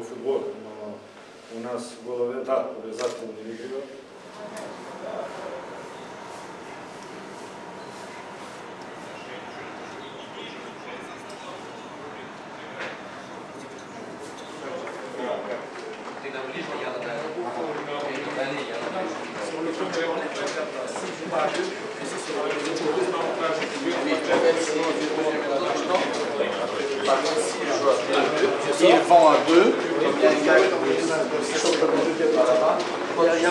потому что то футбол, но у нас в голове, да, обязательно выигрывать. Ты нам sortir. Ils vont à deux. Il y a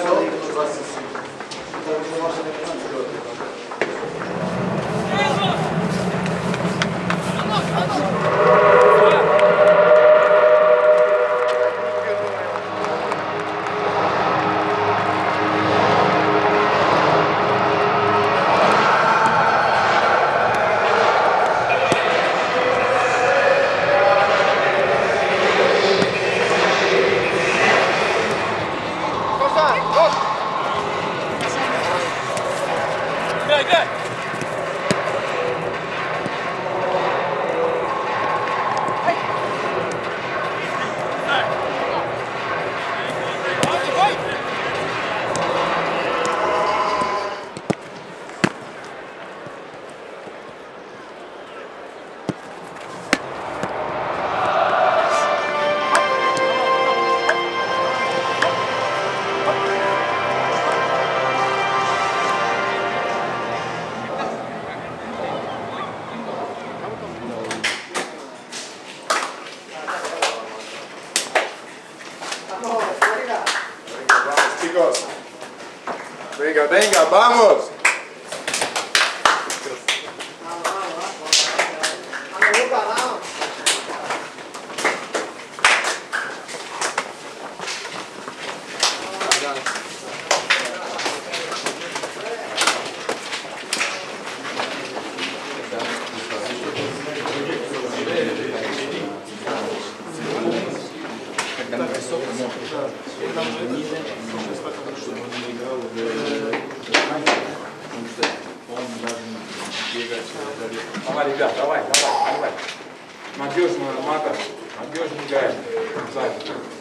vamos. Давай, ребят, давай, давай, давай. Надежно, Мата, надежно играем. Сзади.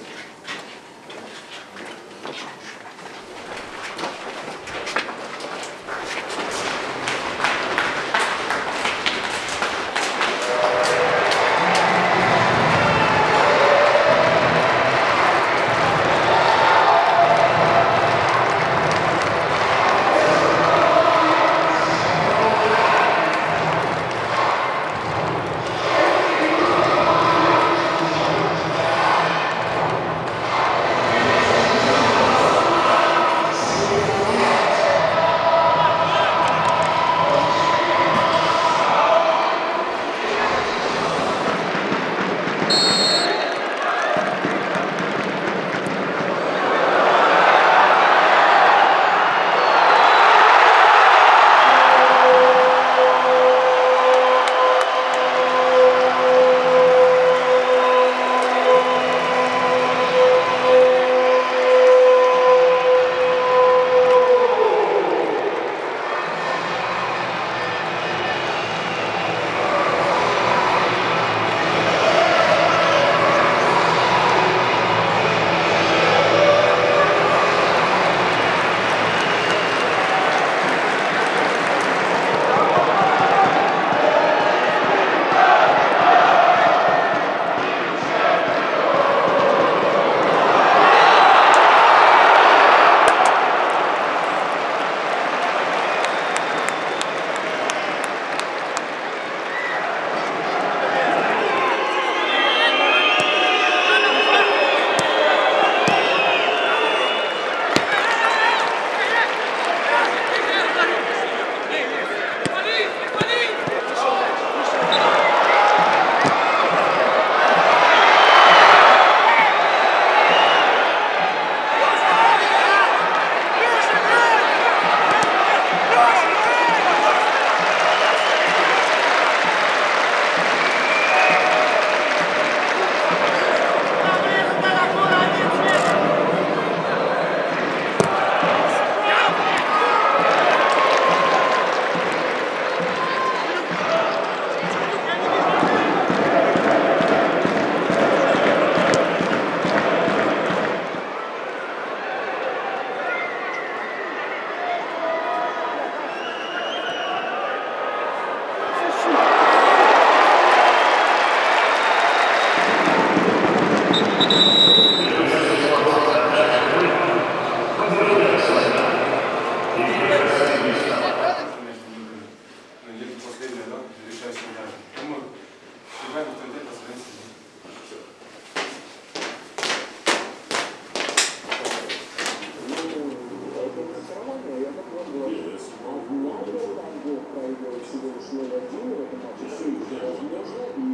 всего лишь 0-1, в этом матче все еще возможно. И...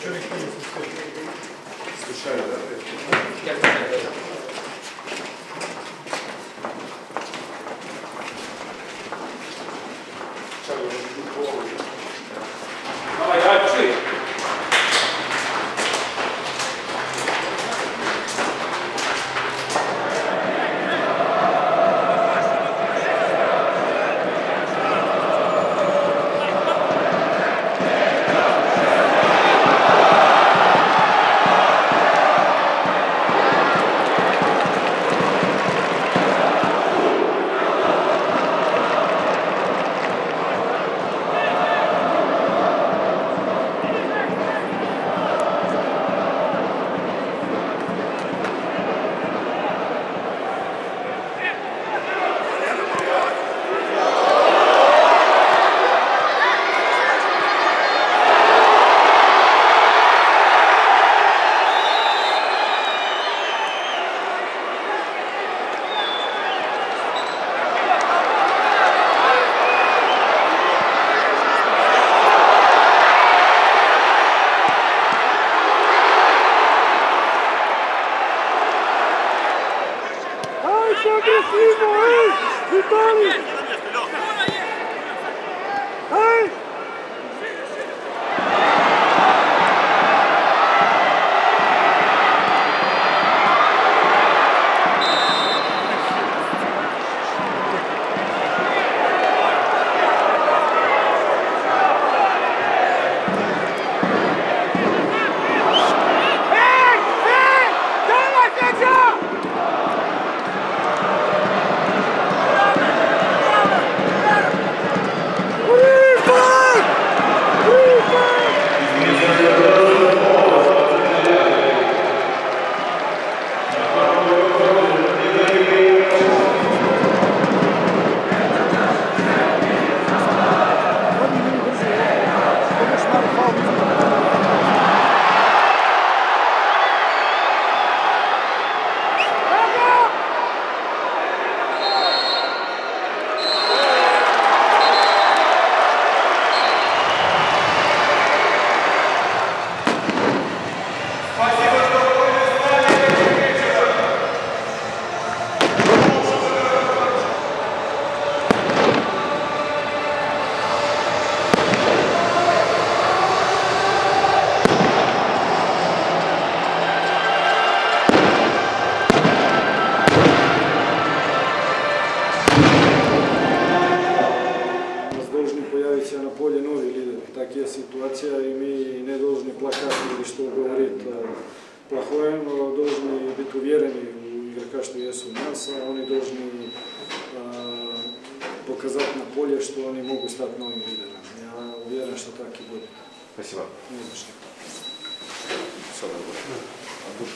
Что никто не слышит? Слышали, да? Я знаю, да. Давай, давай, пошли! Есть ситуация, и мы не должны плакать или что говорит плохое, но должны быть уверены у игрока, что есть у нас, а они должны э, показать на поле, что они могут стать новым лидером. Я уверен, что так и будет. Спасибо. Не за что. Все. А тут-